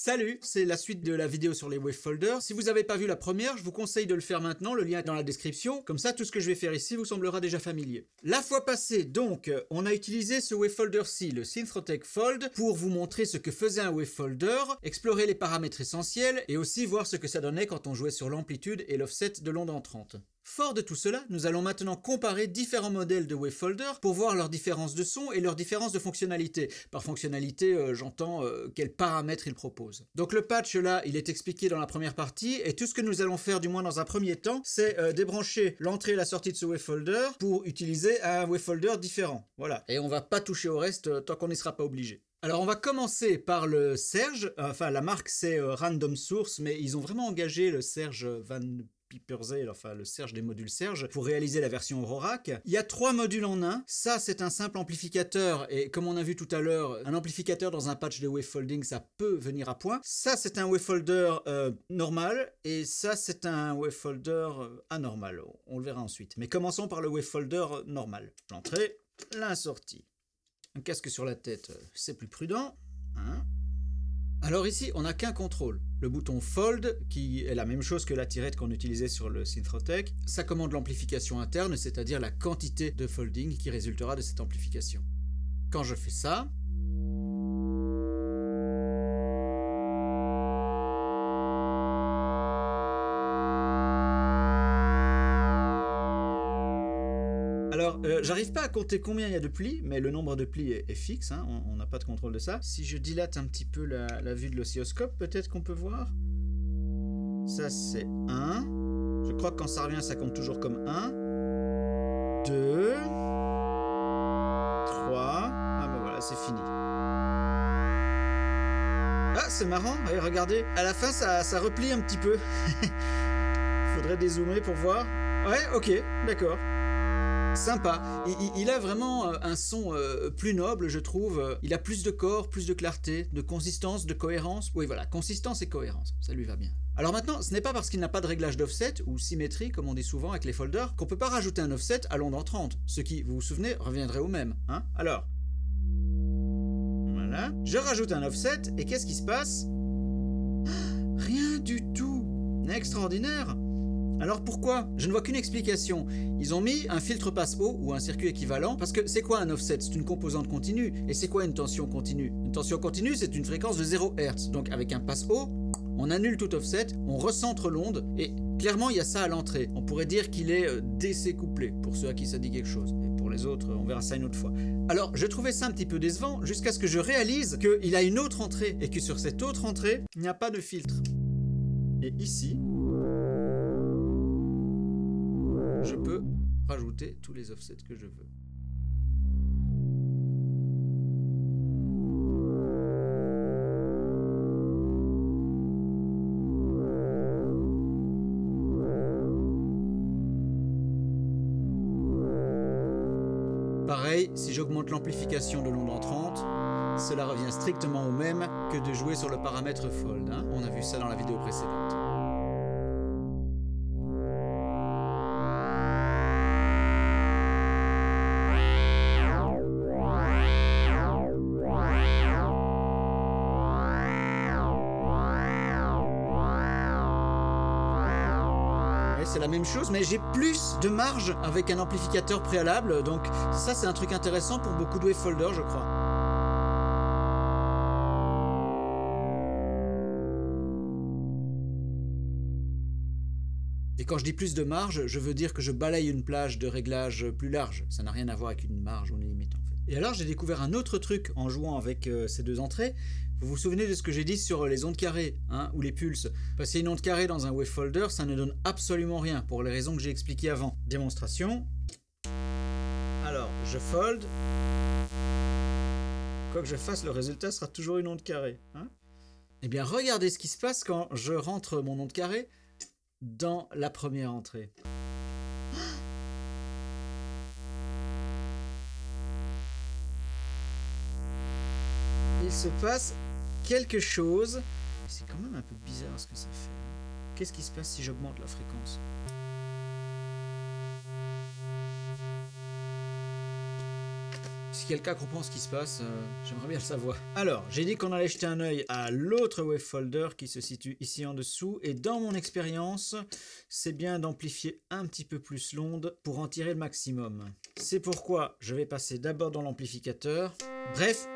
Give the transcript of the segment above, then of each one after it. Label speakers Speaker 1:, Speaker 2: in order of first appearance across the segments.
Speaker 1: Salut, c'est la suite de la vidéo sur les wave folders. Si vous n'avez pas vu la première, je vous conseille de le faire maintenant, le lien est dans la description. Comme ça, tout ce que je vais faire ici vous semblera déjà familier. La fois passée, donc, on a utilisé ce wavefolder-ci, le Synthrotech Fold, pour vous montrer ce que faisait un wavefolder, explorer les paramètres essentiels, et aussi voir ce que ça donnait quand on jouait sur l'amplitude et l'offset de l'onde entrante. Fort de tout cela, nous allons maintenant comparer différents modèles de wavefolder pour voir leurs différences de son et leurs différences de fonctionnalité. Par fonctionnalité, euh, j'entends euh, quels paramètres ils proposent. Donc le patch là, il est expliqué dans la première partie, et tout ce que nous allons faire, du moins dans un premier temps, c'est euh, débrancher l'entrée et la sortie de ce wavefolder pour utiliser un wavefolder différent. Voilà. Et on va pas toucher au reste tant qu'on n'y sera pas obligé. Alors on va commencer par le Serge, enfin la marque c'est Random Source, mais ils ont vraiment engagé le Serge Van Piperzale, enfin le Serge des modules Serge, pour réaliser la version Aurorac. Il y a trois modules en un. Ça, c'est un simple amplificateur, et comme on a vu tout à l'heure, un amplificateur dans un patch de wavefolding, ça peut venir à point. Ça, c'est un wavefolder euh, normal, et ça, c'est un wavefolder euh, anormal. On le verra ensuite. Mais commençons par le wavefolder normal. L'entrée, la sortie. Un casque sur la tête, euh, c'est plus prudent. Hein? Alors ici, on n'a qu'un contrôle. Le bouton Fold, qui est la même chose que la tirette qu'on utilisait sur le Synthrotech, ça commande l'amplification interne, c'est-à-dire la quantité de folding qui résultera de cette amplification. Quand je fais ça, Euh, j'arrive pas à compter combien il y a de plis, mais le nombre de plis est, fixe, hein, on n'a pas de contrôle de ça. Si je dilate un petit peu la, vue de l'oscilloscope, peut-être qu'on peut voir. Ça, c'est 1. Je crois que quand ça revient, ça compte toujours comme 1. 2. 3. Ah ben voilà, c'est fini. Ah, c'est marrant, regardez, à la fin, ça, ça replie un petit peu. Faudrait dézoomer pour voir. Ouais, ok, d'accord sympa. Il, a vraiment euh, un son euh, plus noble, je trouve. Il a plus de corps, plus de clarté, de consistance, de cohérence. Oui, voilà, consistance et cohérence, ça lui va bien. Alors maintenant, ce n'est pas parce qu'il n'a pas de réglage d'offset, ou symétrie, comme on dit souvent avec les folders, qu'on peut pas rajouter un offset à l'onde en 30, ce qui, vous vous souvenez, reviendrait au même. Hein Alors, voilà, je rajoute un offset, et qu'est-ce qui se passe? Rien du tout Extraordinaire alors pourquoi? Je ne vois qu'une explication. Ils ont mis un filtre passe haut ou un circuit équivalent parce que c'est quoi un offset? C'est une composante continue. Et c'est quoi une tension continue? Une tension continue, c'est une fréquence de 0 Hz. Donc avec un passe haut, on annule tout offset, on recentre l'onde et clairement il y a ça à l'entrée. On pourrait dire qu'il est euh, découplé pour ceux à qui ça dit quelque chose. Et pour les autres, on verra ça une autre fois. Alors je trouvais ça un petit peu décevant jusqu'à ce que je réalise qu'il a une autre entrée et que sur cette autre entrée, il n'y a pas de filtre. Et ici, je peux rajouter tous les offsets que je veux. Pareil, si j'augmente l'amplification de l'onde entrante, cela revient strictement au même que de jouer sur le paramètre fold. Hein. On a vu ça dans la vidéo précédente. Mais j'ai plus de marge avec un amplificateur préalable, donc ça c'est un truc intéressant pour beaucoup de wavefolders, je crois. Et quand je dis plus de marge, je veux dire que je balaye une plage de réglage plus large. Ça n'a rien à voir avec une marge ou une limite en fait. Et alors j'ai découvert un autre truc en jouant avec euh, ces deux entrées. Vous vous souvenez de ce que j'ai dit sur les ondes carrées, hein, ou les pulses? Passer une onde carrée dans un wavefolder, ça ne donne absolument rien, pour les raisons que j'ai expliquées avant. Démonstration. Alors, je fold. Quoi que je fasse, le résultat sera toujours une onde carrée. Hein eh bien, regardez ce qui se passe quand je rentre mon onde carrée dans la première entrée. il se passe quelque chose. C'est quand même un peu bizarre ce que ça fait. Qu'est-ce qui se passe si j'augmente la fréquence? Si quelqu'un comprend ce qui se passe, euh, j'aimerais bien le savoir. Alors, j'ai dit qu'on allait jeter un œil à l'autre wave folder qui se situe ici en dessous. Et dans mon expérience, c'est bien d'amplifier un petit peu plus l'onde pour en tirer le maximum. C'est pourquoi je vais passer d'abord dans l'amplificateur. Bref,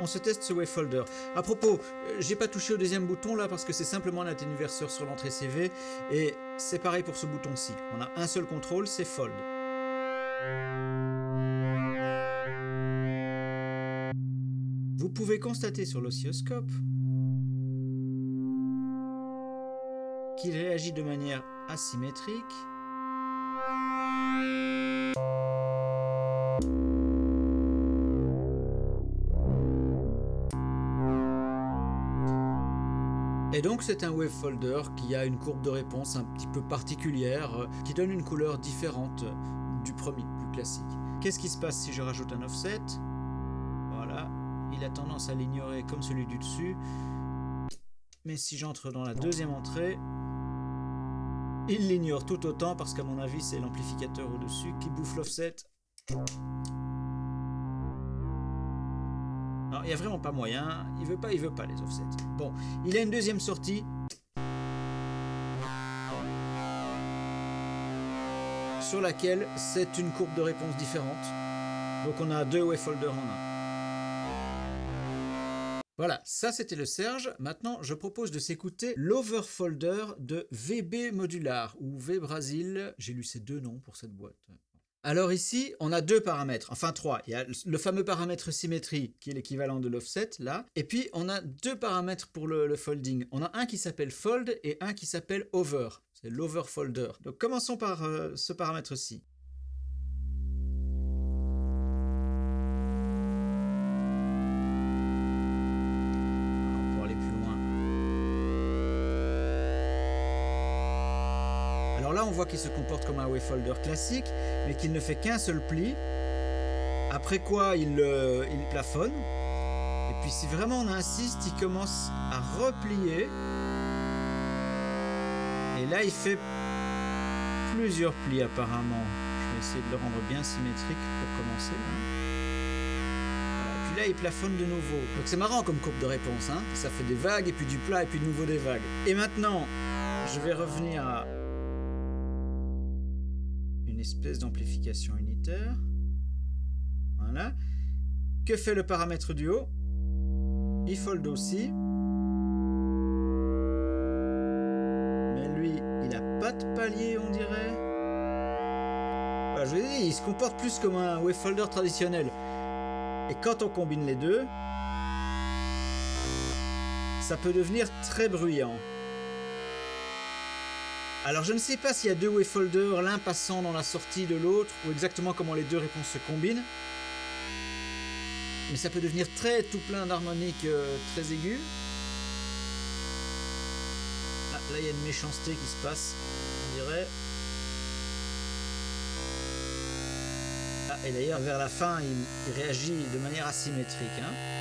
Speaker 1: on se teste ce wavefolder. À propos, euh, j'ai pas touché au deuxième bouton là parce que c'est simplement un atténuverseur sur l'entrée CV et c'est pareil pour ce bouton-ci. On a un seul contrôle, c'est fold. Vous pouvez constater sur l'oscilloscope qu'il réagit de manière asymétrique Et donc c'est un wavefolder qui a une courbe de réponse un petit peu particulière, euh, qui donne une couleur différente du premier, plus classique. Qu'est-ce qui se passe si je rajoute un offset? Voilà, il a tendance à l'ignorer comme celui du dessus. Mais si j'entre dans la deuxième entrée, il l'ignore tout autant parce qu'à mon avis c'est l'amplificateur au-dessus qui bouffe l'offset. Il n'y a vraiment pas moyen. Il veut pas, il veut pas les offsets. Bon, il a une deuxième sortie. Sur laquelle c'est une courbe de réponse différente. Donc on a deux wavefolders en un. Voilà, ça c'était le Serge. Maintenant, je propose de s'écouter l'overfolder de VB Modular ou V Brasil. J'ai lu ces deux noms pour cette boîte. Alors ici, on a deux paramètres, enfin trois. Il y a le fameux paramètre symétrie qui est l'équivalent de l'offset là. Et puis on a deux paramètres pour le, folding. On a un qui s'appelle fold et un qui s'appelle over. C'est l'over folder. Donc commençons par euh, ce paramètre-ci. Se comporte comme un wavefolder classique, mais qu'il ne fait qu'un seul pli. Après quoi, il, il plafonne. Et puis si vraiment on insiste, il commence à replier. Et là, il fait plusieurs plis apparemment. Je vais essayer de le rendre bien symétrique pour commencer. Et puis là, il plafonne de nouveau. Donc c'est marrant comme courbe de réponse. Hein. Ça fait des vagues, et puis du plat, et puis de nouveau des vagues. Et maintenant, je vais revenir à espèce d'amplification unitaire. Voilà. Que fait le paramètre du haut? Il fold aussi. Mais lui, il n'a pas de palier, on dirait. je vous ai dit, il se comporte plus comme un wavefolder traditionnel. Et quand on combine les deux, ça peut devenir très bruyant. Alors je ne sais pas s'il y a deux wavefolders, l'un passant dans la sortie de l'autre, ou exactement comment les deux réponses se combinent. Mais ça peut devenir très tout plein d'harmoniques euh, très aiguës. Ah, là il y a une méchanceté qui se passe, on dirait. Ah, et d'ailleurs vers la fin il, réagit de manière asymétrique. Hein.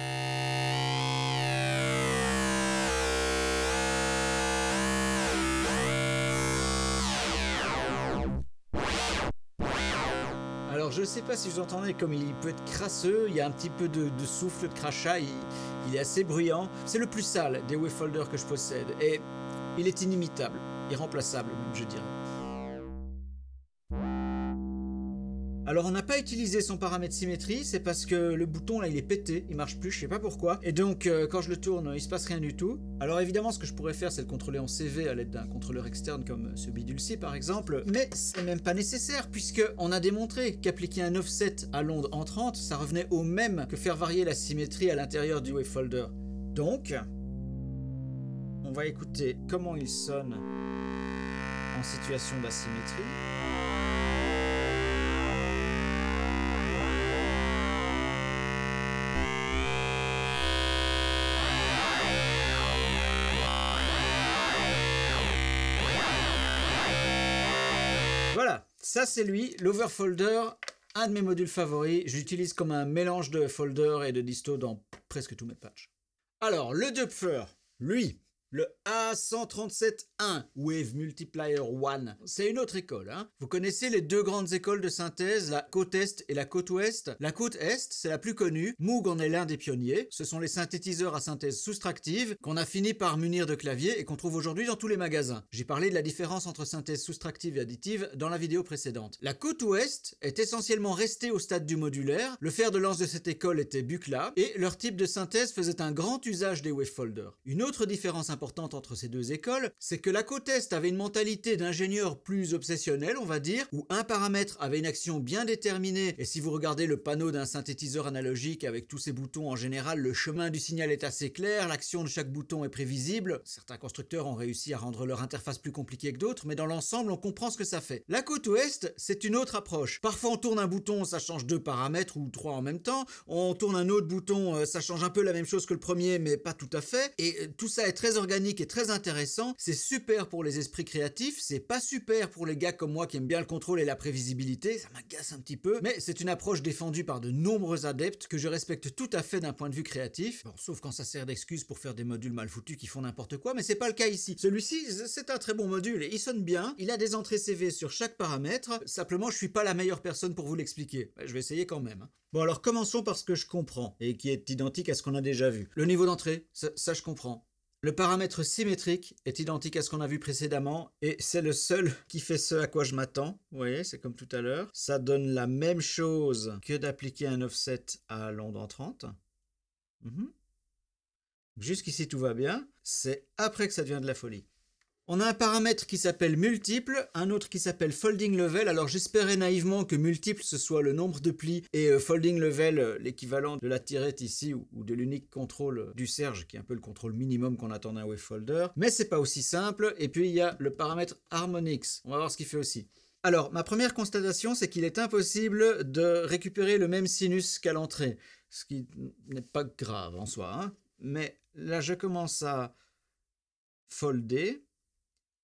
Speaker 1: Sais pas si vous entendez comme il peut être crasseux, il y a un petit peu de, souffle, de crachat, il, est assez bruyant. C'est le plus sale des wavefolders que je possède et il est inimitable, irremplaçable je dirais. Alors on n'a pas utilisé son paramètre symétrie, c'est parce que le bouton là il est pété, il marche plus, je sais pas pourquoi. Et donc euh, quand je le tourne, il se passe rien du tout. Alors évidemment ce que je pourrais faire c'est le contrôler en CV à l'aide d'un contrôleur externe comme ce bidule-ci par exemple. Mais c'est même pas nécessaire puisque on a démontré qu'appliquer un offset à l'onde entrante, ça revenait au même que faire varier la symétrie à l'intérieur du wavefolder. Donc, on va écouter comment il sonne en situation d'asymétrie. Ça, c'est lui, l'overfolder, un de mes modules favoris. J'utilise comme un mélange de folder et de disto dans presque tous mes patchs. Alors, le Dupfer, lui, le A137.1 Wave Multiplier 1. C'est une autre école. Hein. Vous connaissez les deux grandes écoles de synthèse, la côte Est et la côte Ouest? La côte Est, c'est la plus connue. Moog en est l'un des pionniers. Ce sont les synthétiseurs à synthèse soustractive qu'on a fini par munir de clavier et qu'on trouve aujourd'hui dans tous les magasins. J'ai parlé de la différence entre synthèse soustractive et additive dans la vidéo précédente. La côte Ouest est essentiellement restée au stade du modulaire. Le fer de lance de cette école était Buchla et leur type de synthèse faisait un grand usage des wavefolders. Une autre différence importante entre ces deux écoles, c'est que la côte Est avait une mentalité d'ingénieur plus obsessionnel, on va dire, où un paramètre avait une action bien déterminée, et si vous regardez le panneau d'un synthétiseur analogique avec tous ces boutons, en général, le chemin du signal est assez clair, l'action de chaque bouton est prévisible. Certains constructeurs ont réussi à rendre leur interface plus compliquée que d'autres, mais dans l'ensemble, on comprend ce que ça fait. La côte Ouest, c'est une autre approche. Parfois, on tourne un bouton, ça change deux paramètres ou trois en même temps. On tourne un autre bouton, euh, ça change un peu la même chose que le premier, mais pas tout à fait. Et euh, tout ça est très organique et très intéressant. C'est super pour les esprits créatifs, c'est pas super pour les gars comme moi qui aiment bien le contrôle et la prévisibilité, ça m'agace un petit peu, mais c'est une approche défendue par de nombreux adeptes que je respecte tout à fait d'un point de vue créatif. Bon, sauf quand ça sert d'excuse pour faire des modules mal foutus qui font n'importe quoi, mais c'est pas le cas ici. Celui-ci, c'est un très bon module et il sonne bien, il a des entrées CV sur chaque paramètre, simplement je suis pas la meilleure personne pour vous l'expliquer. Je vais essayer quand même. Hein. Bon alors commençons par ce que je comprends et qui est identique à ce qu'on a déjà vu. Le niveau d'entrée, ça je comprends. Le paramètre symétrique est identique à ce qu'on a vu précédemment et c'est le seul qui fait ce à quoi je m'attends. Vous voyez, c'est comme tout à l'heure. Ça donne la même chose que d'appliquer un offset à l'onde 30. Mhm. Jusqu'ici tout va bien. C'est après que ça devient de la folie. On a un paramètre qui s'appelle multiple, un autre qui s'appelle folding level. Alors j'espérais naïvement que multiple ce soit le nombre de plis et euh, folding level euh, l'équivalent de la tirette ici ou, de l'unique contrôle du Serge qui est un peu le contrôle minimum qu'on attend d'un wavefolder. Mais c'est pas aussi simple. Et puis il y a le paramètre harmonics. On va voir ce qu'il fait aussi. Alors, ma première constatation, c'est qu'il est impossible de récupérer le même sinus qu'à l'entrée, ce qui n'est pas grave en soi. Hein. Mais là, je commence à folder,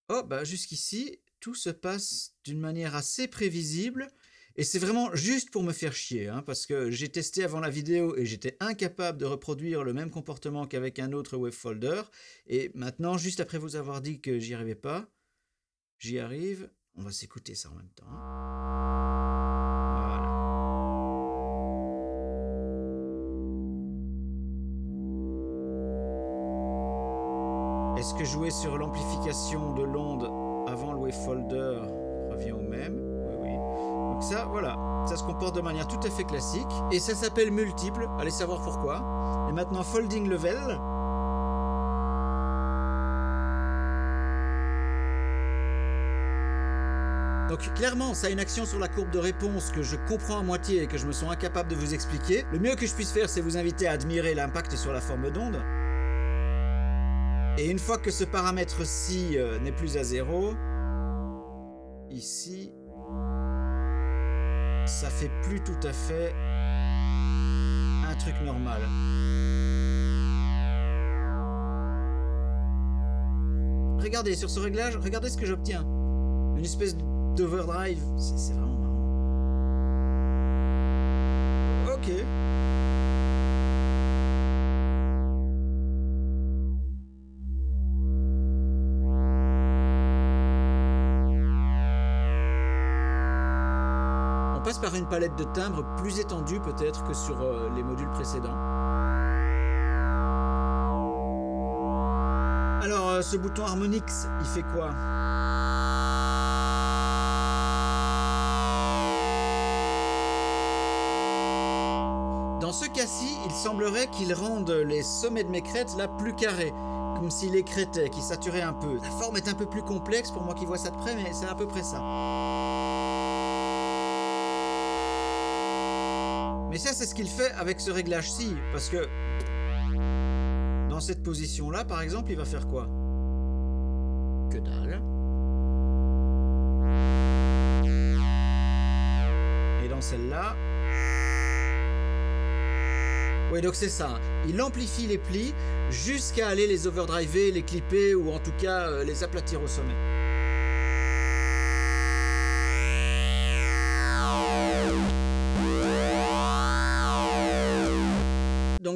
Speaker 1: Oh, bah jusqu'ici, tout se passe d'une manière assez prévisible. Et c'est vraiment juste pour me faire chier, hein, parce que j'ai testé avant la vidéo et j'étais incapable de reproduire le même comportement qu'avec un autre web folder. Et maintenant, juste après vous avoir dit que j'y arrivais pas, j'y arrive. On va s'écouter ça en même temps. Est-ce que jouer sur l'amplification de l'onde avant le wavefolder revient au même? Oui, oui. Donc ça, voilà, ça se comporte de manière tout à fait classique. Et ça s'appelle multiple, allez savoir pourquoi. Et maintenant, folding level. Donc clairement, ça a une action sur la courbe de réponse que je comprends à moitié et que je me sens incapable de vous expliquer. Le mieux que je puisse faire, c'est vous inviter à admirer l'impact sur la forme d'onde. Et une fois que ce paramètre-ci euh, n'est plus à zéro, ici, ça fait plus tout à fait un truc normal. Regardez, sur ce réglage, regardez ce que j'obtiens. Une espèce d'overdrive. C'est vraiment une palette de timbres plus étendue peut-être que sur euh, les modules précédents. Alors, euh, ce bouton Harmonix, il fait quoi? Dans ce cas-ci, il semblerait qu'il rende les sommets de mes crêtes là plus carrés, comme s'il écrétait, qu'il saturait un peu. La forme est un peu plus complexe pour moi qui vois ça de près, mais c'est à peu près ça. Mais ça, c'est ce qu'il fait avec ce réglage-ci, parce que dans cette position-là, par exemple, il va faire quoi? Que dalle. Et dans celle-là... Oui, donc c'est ça. Il amplifie les plis jusqu'à aller les overdriver, les clipper ou en tout cas euh, les aplatir au sommet.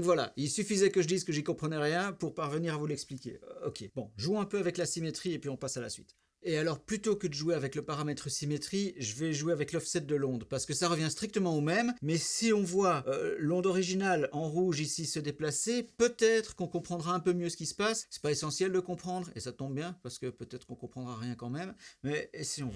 Speaker 1: Voilà, il suffisait que je dise que j'y comprenais rien pour parvenir à vous l'expliquer. Ok, bon, jouons un peu avec la symétrie et puis on passe à la suite. Et alors, plutôt que de jouer avec le paramètre symétrie, je vais jouer avec l'offset de l'onde, parce que ça revient strictement au même, mais si on voit euh, l'onde originale en rouge ici se déplacer, peut-être qu'on comprendra un peu mieux ce qui se passe. C'est pas essentiel de comprendre, et ça tombe bien, parce que peut-être qu'on comprendra rien quand même, mais si on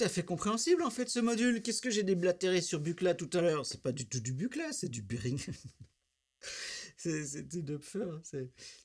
Speaker 1: à fait compréhensible en fait ce module. Qu'est-ce que j'ai déblatéré sur Bucla tout à l'heure? C'est pas du tout du Bucla, c'est du Bering. c'est du Dupfer.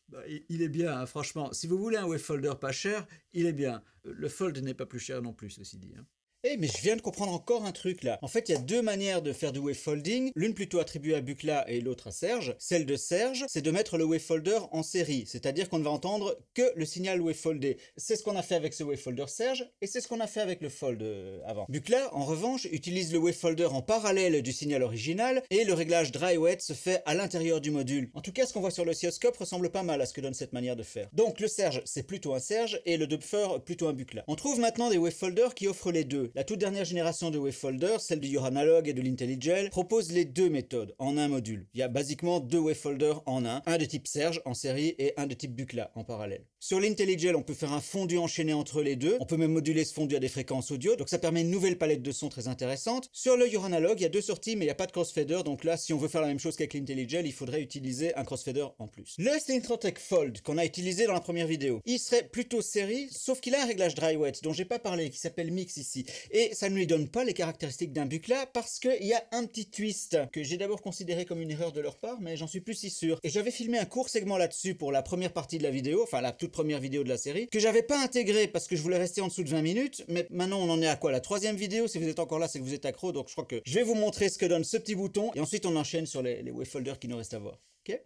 Speaker 1: Bah, il est bien, hein, franchement. Si vous voulez un wave folder pas cher, il est bien. Le fold n'est pas plus cher non plus, ceci dit. Hein. Eh, mais je viens de comprendre encore un truc là. En fait, il y a deux manières de faire du wave folding, l'une plutôt attribuée à Bucla et l'autre à Serge. Celle de Serge, c'est de mettre le wave folder en série, c'est-à-dire qu'on ne va entendre que le signal wave foldé. C'est ce qu'on a fait avec ce wave folder Serge, et c'est ce qu'on a fait avec le fold euh, avant. Bucla, en revanche, utilise le wave folder en parallèle du signal original, et le réglage dry-wet se fait à l'intérieur du module. En tout cas, ce qu'on voit sur l'oscilloscope ressemble pas mal à ce que donne cette manière de faire. Donc le Serge, c'est plutôt un Serge, et le Dupfer, plutôt un Bucla. On trouve maintenant des wave folders qui offrent les deux. La toute dernière génération de wavefolders, celle du Yoranalog et de l'IntelliGel, propose les deux méthodes en un module. Il y a basiquement deux wavefolders en un, un de type Serge en série et un de type Bucla en parallèle. Sur l'IntelliGel, on peut faire un fondu enchaîné entre les deux. On peut même moduler ce fondu à des fréquences audio, donc ça permet une nouvelle palette de sons très intéressante. Sur le Yoranalog, il y a deux sorties, mais il n'y a pas de crossfader, donc là, si on veut faire la même chose qu'avec l'IntelliGel, il faudrait utiliser un crossfader en plus. Le Syntrotech Fold qu'on a utilisé dans la première vidéo, il serait plutôt série, sauf qu'il a un réglage dry wet dont j'ai pas parlé, qui s'appelle Mix ici. Et ça ne lui donne pas les caractéristiques d'un Bucla parce qu'il y a un petit twist que j'ai d'abord considéré comme une erreur de leur part, mais j'en suis plus si sûr. Et j'avais filmé un court segment là-dessus pour la première partie de la vidéo, enfin la toute première vidéo de la série, que j'avais pas intégré parce que je voulais rester en dessous de 20 minutes, mais maintenant on en est à quoi? La troisième vidéo, si vous êtes encore là, c'est que vous êtes accro, donc je crois que je vais vous montrer ce que donne ce petit bouton, et ensuite on enchaîne sur les, les wavefolders qui nous restent à voir. Ok?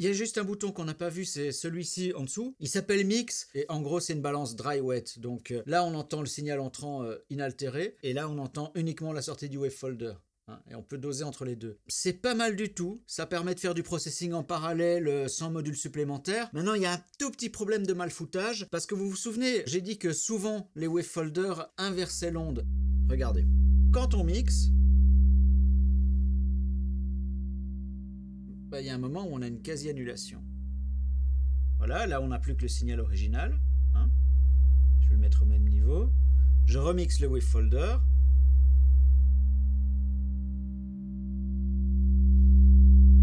Speaker 1: Il y a juste un bouton qu'on n'a pas vu, c'est celui-ci en dessous. Il s'appelle Mix et en gros c'est une balance dry-wet. Donc euh, là on entend le signal entrant euh, inaltéré et là on entend uniquement la sortie du wavefolder. Hein, et on peut doser entre les deux. C'est pas mal du tout, ça permet de faire du processing en parallèle euh, sans module supplémentaire. Maintenant il y a un tout petit problème de malfoutage parce que vous vous souvenez, j'ai dit que souvent les wavefolders inversaient l'onde. Regardez, quand on mixe, Bah, il y a un moment où on a une quasi-annulation. Voilà, là on n'a plus que le signal original. Hein. Je vais le mettre au même niveau. Je remixe le wavefolder.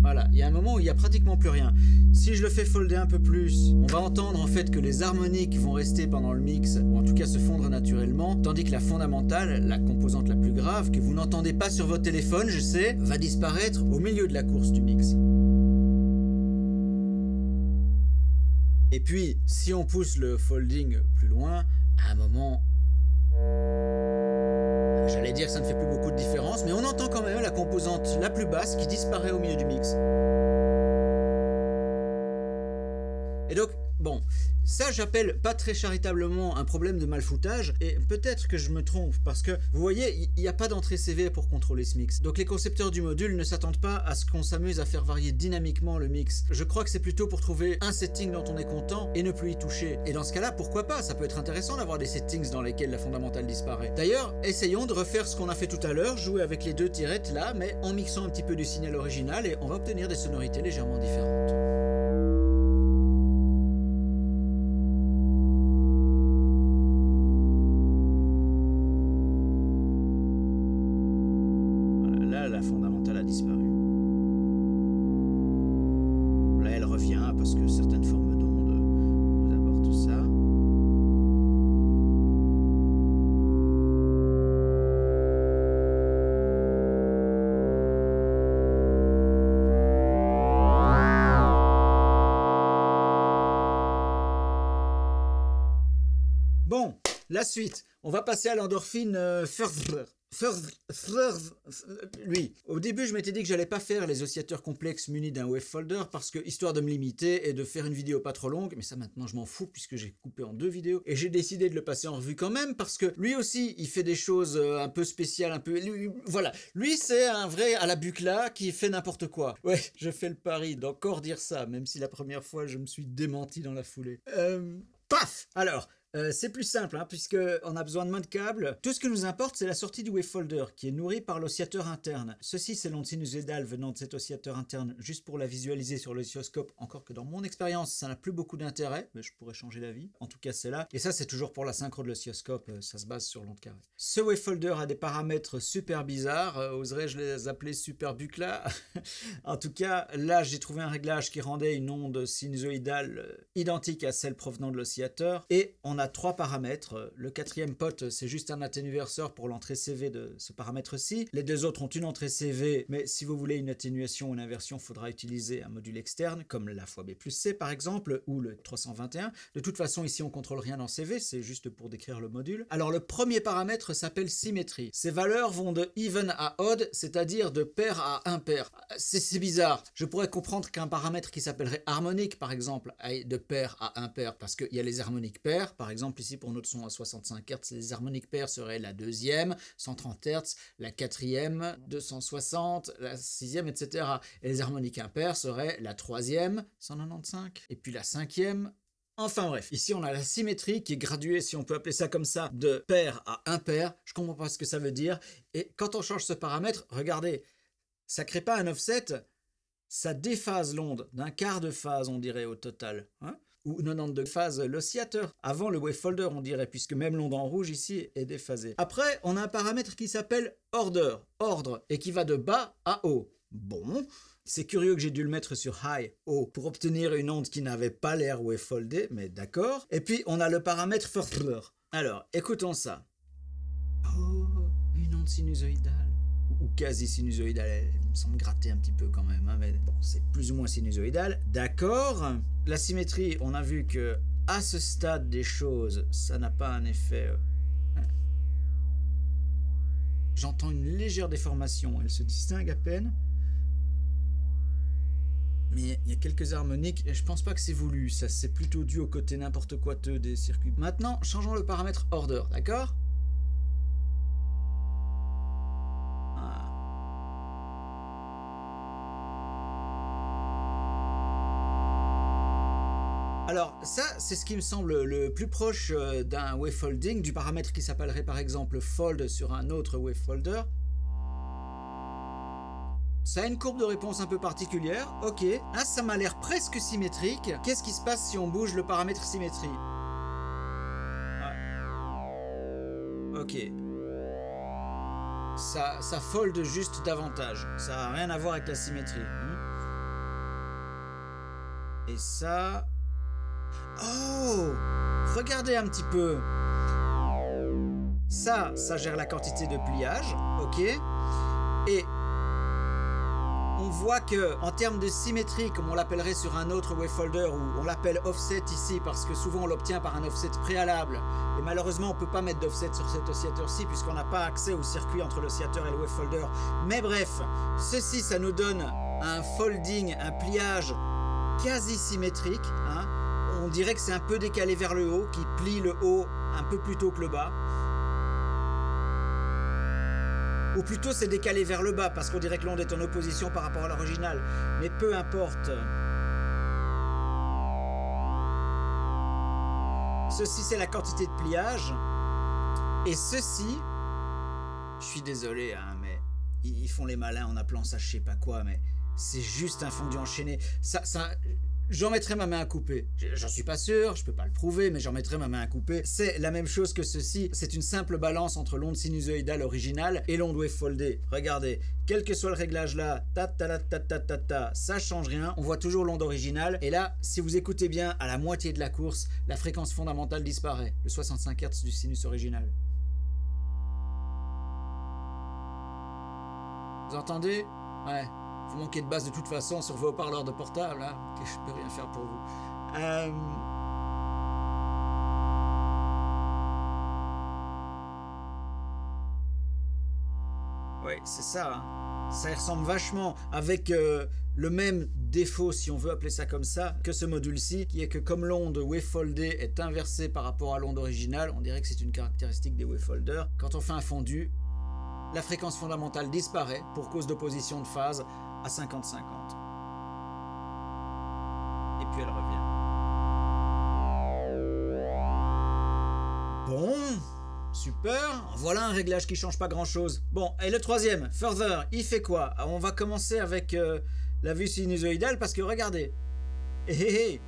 Speaker 1: Voilà, il y a un moment où il n'y a pratiquement plus rien. Si je le fais folder un peu plus, on va entendre en fait que les harmoniques vont rester pendant le mix, ou en tout cas se fondre naturellement, tandis que la fondamentale, la composante la plus grave, que vous n'entendez pas sur votre téléphone, je sais, va disparaître au milieu de la course du mix. Et puis, si on pousse le folding plus loin, à un moment, J'allais dire que ça ne fait plus beaucoup de différence, mais on entend quand même la composante la plus basse qui disparaît au milieu du mix. Et donc, bon, ça, j'appelle pas très charitablement un problème de malfoutage, et peut-être que je me trompe, parce que, vous voyez, il n'y a pas d'entrée CV pour contrôler ce mix. Donc les concepteurs du module ne s'attendent pas à ce qu'on s'amuse à faire varier dynamiquement le mix. Je crois que c'est plutôt pour trouver un setting dont on est content et ne plus y toucher. Et dans ce cas-là, pourquoi pas? Ça peut être intéressant d'avoir des settings dans lesquels la fondamentale disparaît. D'ailleurs, essayons de refaire ce qu'on a fait tout à l'heure, jouer avec les deux tirettes là, mais en mixant un petit peu du signal original, et on va obtenir des sonorités légèrement différentes. Bon, la suite. On va passer à l'endorphine euh, lui. Au début, je m'étais dit que j'allais pas faire les oscillateurs complexes munis d'un wave folder parce que histoire de me limiter et de faire une vidéo pas trop longue, mais ça maintenant je m'en fous puisque j'ai coupé en deux vidéos et j'ai décidé de le passer en revue quand même parce que lui aussi il fait des choses euh, un peu spéciales, un peu voilà. Lui c'est un vrai à la bucla qui fait n'importe quoi. Ouais, je fais le pari d'encore dire ça, même si la première fois je me suis démenti dans la foulée. Euh, paf Alors, euh, c'est plus simple, hein, puisqu'on a besoin de moins de câbles. Tout ce qui nous importe, c'est la sortie du wavefolder, qui est nourri par l'oscillateur interne. Ceci, c'est l'onde sinusoïdale venant de cet oscillateur interne, juste pour la visualiser sur l'oscilloscope, encore que dans mon expérience, ça n'a plus beaucoup d'intérêt, mais je pourrais changer d'avis. En tout cas, c'est là. Et ça, c'est toujours pour la synchro de l'oscilloscope, euh, ça se base sur l'onde carrée. Ce wavefolder a des paramètres super bizarres, euh, oserais-je les appeler super bucla? En tout cas, là, j'ai trouvé un réglage qui rendait une onde sinusoïdale identique à celle provenant de l'oscillateur, et on on trois paramètres. Le quatrième pote, c'est juste un atténuverseur pour l'entrée CV de ce paramètre-ci. Les deux autres ont une entrée CV, mais si vous voulez une atténuation ou une inversion, il faudra utiliser un module externe, comme la fois B plus C par exemple, ou le 321. De toute façon, ici, on contrôle rien en CV, c'est juste pour décrire le module. Alors, le premier paramètre s'appelle symétrie. Ces valeurs vont de even à odd, c'est-à-dire de pair à impair. C'est bizarre. Je pourrais comprendre qu'un paramètre qui s'appellerait harmonique, par exemple, aille de pair à impair, parce qu'il y a les harmoniques pairs, par par exemple, ici, pour notre son à 65 Hz, les harmoniques paires seraient la deuxième, 130 Hz, la quatrième, 260, la sixième, etc. Et les harmoniques impaires seraient la troisième, 195, et puis la cinquième, Enfin bref, ici on a la symétrie qui est graduée, si on peut appeler ça comme ça, de pair à impair. Je comprends pas ce que ça veut dire. Et quand on change ce paramètre, regardez, ça crée pas un offset, ça déphase l'onde d'un quart de phase, on dirait au total. Hein ou 92 phases l'oscillateur. Avant le wavefolder, on dirait, puisque même l'onde en rouge ici est déphasée. Après, on a un paramètre qui s'appelle order, ordre, et qui va de bas à haut. Bon, c'est curieux que j'ai dû le mettre sur high, haut, pour obtenir une onde qui n'avait pas l'air wavefoldée, mais d'accord. Et puis, on a le paramètre further. Alors, écoutons ça. Oh, une onde sinusoïdale quasi sinusoïdale, elle me semble gratter un petit peu quand même, hein, mais bon, c'est plus ou moins sinusoïdal. D'accord. La symétrie, on a vu que à ce stade des choses, ça n'a pas un effet. Euh, hein. J'entends une légère déformation, elle se distingue à peine. Mais il y a quelques harmoniques et je pense pas que c'est voulu, ça c'est plutôt dû au côté n'importe quoi des circuits. Maintenant, changeons le paramètre order, d'accord? Alors ça, c'est ce qui me semble le plus proche euh, d'un wavefolding, du paramètre qui s'appellerait par exemple fold sur un autre wavefolder. Ça a une courbe de réponse un peu particulière, ok. Là, ça m'a l'air presque symétrique. Qu'est-ce qui se passe si on bouge le paramètre symétrie? Ok. Ça, ça fold juste davantage. Ça n'a rien à voir avec la symétrie. Hmm. Et ça... Oh Regardez un petit peu. Ça, ça gère la quantité de pliage, ok Et on voit que en termes de symétrie, comme on l'appellerait sur un autre wavefolder, ou on l'appelle offset ici parce que souvent on l'obtient par un offset préalable, et malheureusement on peut pas mettre d'offset sur cet oscillateur-ci puisqu'on n'a pas accès au circuit entre l'oscillateur et le wavefolder. Mais bref, ceci ça nous donne un folding, un pliage quasi symétrique, hein, on dirait que c'est un peu décalé vers le haut, qui plie le haut un peu plus tôt que le bas. Ou plutôt c'est décalé vers le bas, parce qu'on dirait que l'onde est en opposition par rapport à l'original. Mais peu importe. Ceci c'est la quantité de pliage. Et ceci, je suis désolé, hein, mais ils font les malins en appelant ça je sais pas quoi, mais c'est juste un fondu enchaîné. Ça, ça, J'en mettrai ma main à couper. J'en suis pas sûr, je peux pas le prouver, mais j'en mettrai ma main à couper. C'est la même chose que ceci. C'est une simple balance entre l'onde sinusoïdale originale et l'onde wave foldée. Regardez, quel que soit le réglage là, ta ta ta ta ta ta ça change rien. On voit toujours l'onde originale. Et là, si vous écoutez bien, à la moitié de la course, la fréquence fondamentale disparaît, le 65 Hz du sinus original. Vous entendez? Ouais. Vous manquez de base de toute façon sur vos haut-parleurs de portable, hein, que je peux rien faire pour vous. Euh, Oui, c'est ça. Hein. Ça ressemble vachement avec euh, le même défaut, si on veut appeler ça comme ça, que ce module-ci, qui est que comme l'onde wavefoldée est inversée par rapport à l'onde originale, on dirait que c'est une caractéristique des wavefolders, quand on fait un fondu, la fréquence fondamentale disparaît pour cause d'opposition de phase à 50-50. Et puis elle revient. Bon, super. Voilà un réglage qui change pas grand chose. Bon, et le troisième, Further, il fait quoi? On va commencer avec euh, la vue sinusoïdale parce que regardez. Hé hé hé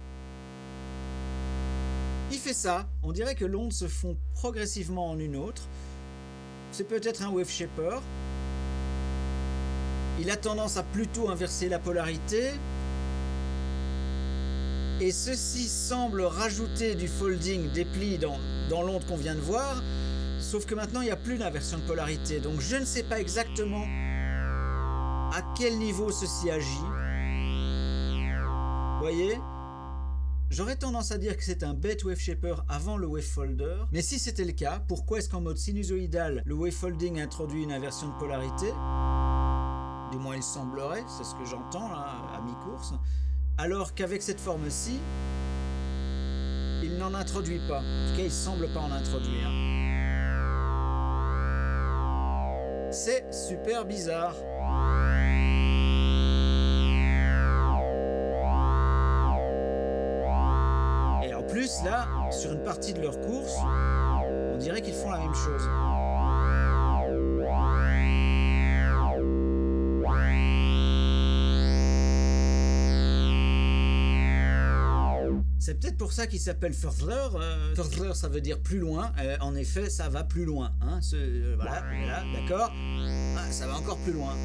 Speaker 1: Il fait ça. On dirait que l'onde se fond progressivement en une autre. C'est peut-être un wave shaper. Il a tendance à plutôt inverser la polarité. Et ceci semble rajouter du folding, des plis dans, l'onde qu'on vient de voir. Sauf que maintenant, il n'y a plus d'inversion de polarité. Donc je ne sais pas exactement à quel niveau ceci agit. Voyez? J'aurais tendance à dire que c'est un bête wave shaper avant le wave folder, mais si c'était le cas, pourquoi est-ce qu'en mode sinusoïdal, le wave folding introduit une inversion de polarité? Du moins il semblerait, c'est ce que j'entends à mi-course, alors qu'avec cette forme-ci, il n'en introduit pas. En tout cas, il semble pas en introduire. C'est super bizarre. Et en plus, là, sur une partie de leur course, on dirait qu'ils font la même chose. C'est peut-être pour ça qu'il s'appelle Further. Euh, further, ça veut dire plus loin. Euh, en effet, ça va plus loin. Hein. Euh, voilà, d'accord. Ah, ça va encore plus loin.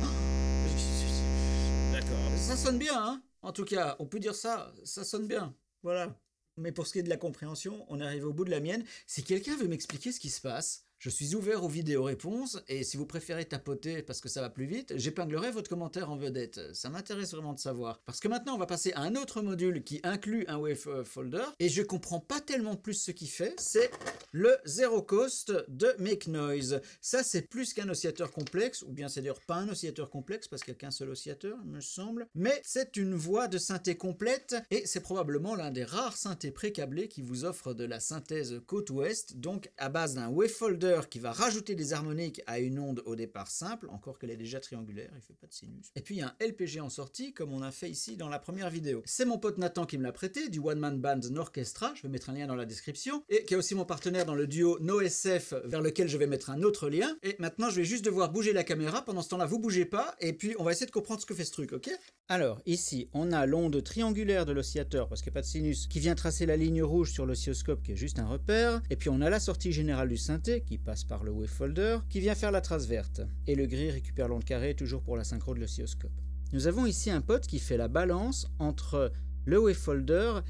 Speaker 1: D'accord. Ça sonne bien, hein. En tout cas, on peut dire ça. Ça sonne bien. Voilà. Mais pour ce qui est de la compréhension, on arrive au bout de la mienne. Si quelqu'un veut m'expliquer ce qui se passe, je suis ouvert aux vidéos-réponses et si vous préférez tapoter parce que ça va plus vite, j'épinglerai votre commentaire en vedette. Ça m'intéresse vraiment de savoir. Parce que maintenant, on va passer à un autre module qui inclut un wave euh, folder et je comprends pas tellement plus ce qu'il fait. C'est le Zero Cost de Make Noise. Ça, c'est plus qu'un oscillateur complexe, ou bien c'est d'ailleurs pas un oscillateur complexe parce qu'il n'y a qu'un seul oscillateur, il me semble. Mais c'est une voix de synthé complète et c'est probablement l'un des rares synthés précablés qui vous offre de la synthèse côte ouest, donc à base d'un wave folder qui va rajouter des harmoniques à une onde au départ simple, encore qu'elle est déjà triangulaire, il fait pas de sinus. Et puis un LPG en sortie, comme on a fait ici dans la première vidéo. C'est mon pote Nathan qui me l'a prêté, du One Man Band Orchestra, je vais mettre un lien dans la description, et qui est aussi mon partenaire dans le duo NoSF, vers lequel je vais mettre un autre lien. Et maintenant, je vais juste devoir bouger la caméra, pendant ce temps-là, vous bougez pas, et puis on va essayer de comprendre ce que fait ce truc, ok? Alors, ici, on a l'onde triangulaire de l'oscillateur, parce qu'il n'y a pas de sinus, qui vient tracer la ligne rouge sur l'oscilloscope, qui est juste un repère, et puis on a la sortie générale du synthé, qui passe par le wavefolder, qui vient faire la trace verte, et le gris récupère l'onde carrée toujours pour la synchro de l'oscilloscope. Nous avons ici un pote qui fait la balance entre le wavefolder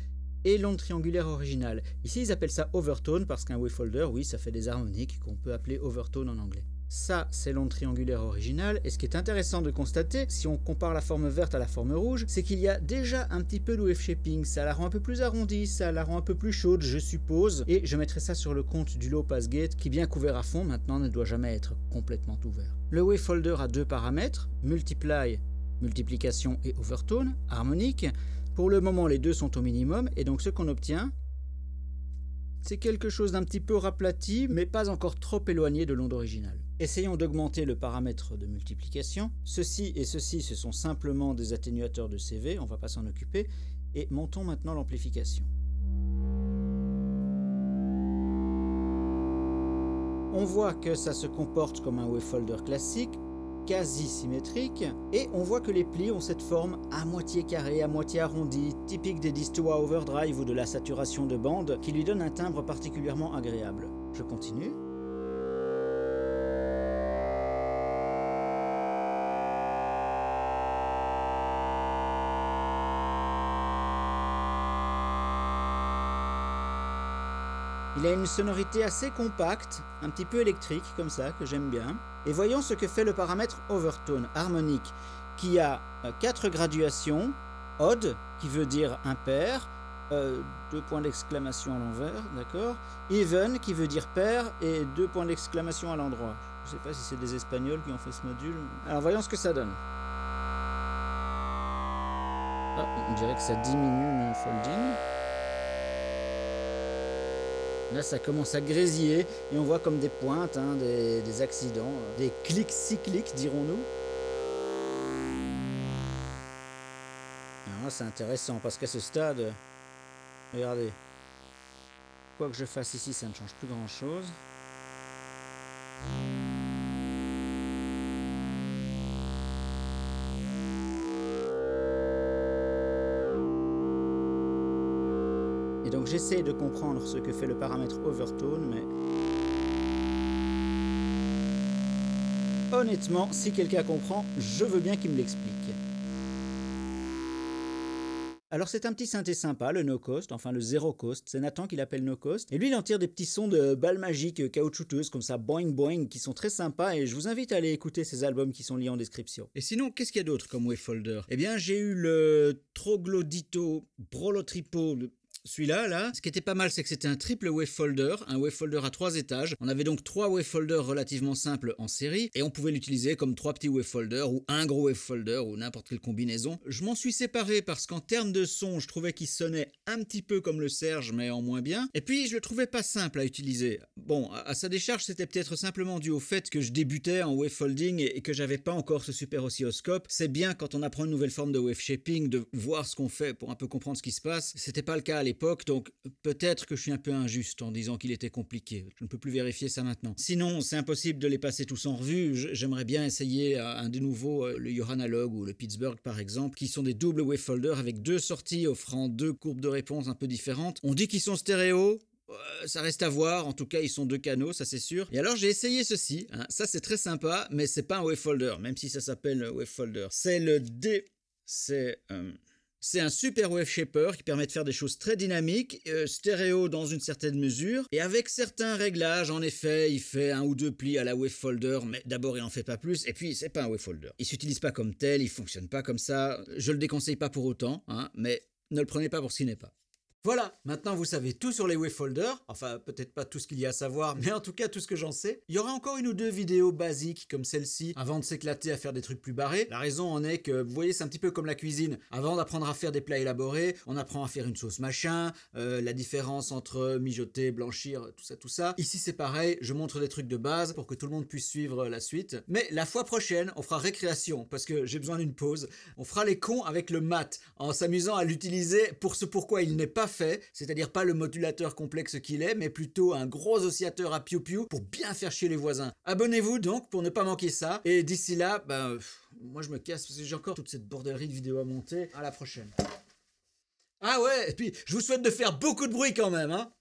Speaker 1: et l'onde triangulaire originale. Ici, ils appellent ça overtone parce qu'un wavefolder, oui, ça fait des harmoniques qu'on peut appeler overtone en anglais. Ça, c'est l'onde triangulaire originale, et ce qui est intéressant de constater, si on compare la forme verte à la forme rouge, c'est qu'il y a déjà un petit peu de wave shaping, ça la rend un peu plus arrondie, ça la rend un peu plus chaude, je suppose, et je mettrai ça sur le compte du low pass gate, qui bien couvert à fond, maintenant ne doit jamais être complètement ouvert. Le wavefolder a deux paramètres, multiply, multiplication et overtone, harmonique. Pour le moment, les deux sont au minimum, et donc ce qu'on obtient, c'est quelque chose d'un petit peu raplati, mais pas encore trop éloigné de l'onde originale. Essayons d'augmenter le paramètre de multiplication. Ceci et ceci, ce sont simplement des atténuateurs de CV, on ne va pas s'en occuper. Et montons maintenant l'amplification. On voit que ça se comporte comme un wavefolder classique, quasi symétrique, et on voit que les plis ont cette forme à moitié carrée, à moitié arrondie, typique des Distoa Overdrive ou de la saturation de bande, qui lui donne un timbre particulièrement agréable. Je continue. Il a une sonorité assez compacte, un petit peu électrique comme ça, que j'aime bien. Et voyons ce que fait le paramètre overtone harmonique, qui a euh, quatre graduations, odd, qui veut dire impair, euh, deux points d'exclamation à l'envers, d'accord Even, qui veut dire pair, et deux points d'exclamation à l'endroit. Je sais pas si c'est des Espagnols qui ont fait ce module. Alors voyons ce que ça donne. Ah, on dirait que ça diminue le folding. Là, ça commence à grésiller et on voit comme des pointes, hein, des, accidents, des clics cycliques, dirons-nous. Là, c'est intéressant parce qu'à ce stade, regardez, quoi que je fasse ici, ça ne change plus grand-chose. J'essaie de comprendre ce que fait le paramètre overtone, mais... Honnêtement, si quelqu'un comprend, je veux bien qu'il me l'explique. Alors c'est un petit synthé sympa, le no cost, enfin le zero cost, c'est Nathan qui l'appelle no cost, et lui il en tire des petits sons de balles magiques caoutchouteuses comme ça, boing boing, qui sont très sympas, et je vous invite à aller écouter ces albums qui sont liés en description. Et sinon, qu'est-ce qu'il y a d'autre comme Wavefolder Eh bien j'ai eu le Troglodyto Brolotripo, celui-là, là, ce qui était pas mal, c'est que c'était un triple wave folder, un wave folder à trois étages. On avait donc trois wave folders relativement simples en série, et on pouvait l'utiliser comme trois petits wave folders, ou un gros wave folder, ou n'importe quelle combinaison. Je m'en suis séparé parce qu'en termes de son, je trouvais qu'il sonnait un petit peu comme le Serge, mais en moins bien. Et puis, je le trouvais pas simple à utiliser. Bon, à sa décharge, c'était peut-être simplement dû au fait que je débutais en wave folding et que j'avais pas encore ce super oscilloscope. C'est bien quand on apprend une nouvelle forme de wave shaping de voir ce qu'on fait pour un peu comprendre ce qui se passe. C'était pas le cas à l'époque donc peut-être que je suis un peu injuste en disant qu'il était compliqué. Je ne peux plus vérifier ça maintenant. Sinon, c'est impossible de les passer tous en revue. J'aimerais bien essayer un des nouveaux, euh, le Yoranalog ou le Pittsburgh par exemple, qui sont des doubles wavefolders avec deux sorties offrant deux courbes de réponse un peu différentes. On dit qu'ils sont stéréo, euh, ça reste à voir, en tout cas ils sont deux canaux, ça c'est sûr. Et alors j'ai essayé ceci, hein. ça c'est très sympa, mais c'est pas un wavefolder, même si ça s'appelle wavefolder. C'est le D, c'est... Euh, c'est un super wave shaper qui permet de faire des choses très dynamiques, euh, stéréo dans une certaine mesure, et avec certains réglages, en effet, il fait un ou deux plis à la wave folder, mais d'abord il en fait pas plus, et puis c'est pas un wave folder. Il s'utilise pas comme tel, il fonctionne pas comme ça, je le déconseille pas pour autant, hein, mais ne le prenez pas pour ce qu'il n'est pas. Voilà, maintenant vous savez tout sur les wavefolders, enfin peut-être pas tout ce qu'il y a à savoir, mais en tout cas tout ce que j'en sais. Il y aura encore une ou deux vidéos basiques comme celle-ci avant de s'éclater à faire des trucs plus barrés. La raison en est que, vous voyez, c'est un petit peu comme la cuisine. Avant d'apprendre à faire des plats élaborés, on apprend à faire une sauce machin, euh, la différence entre mijoter, blanchir, tout ça, tout ça. Ici c'est pareil, je montre des trucs de base pour que tout le monde puisse suivre la suite. Mais la fois prochaine, on fera récréation parce que j'ai besoin d'une pause. On fera les cons avec le mat en s'amusant à l'utiliser pour ce pourquoi il n'est pas c'est-à-dire pas le modulateur complexe qu'il est, mais plutôt un gros oscillateur à piou-piou pour bien faire chier les voisins. Abonnez-vous donc pour ne pas manquer ça, et d'ici là, ben, moi je me casse parce que j'ai encore toute cette bordellerie de vidéos à monter. À la prochaine. Ah ouais, et puis je vous souhaite de faire beaucoup de bruit quand même, hein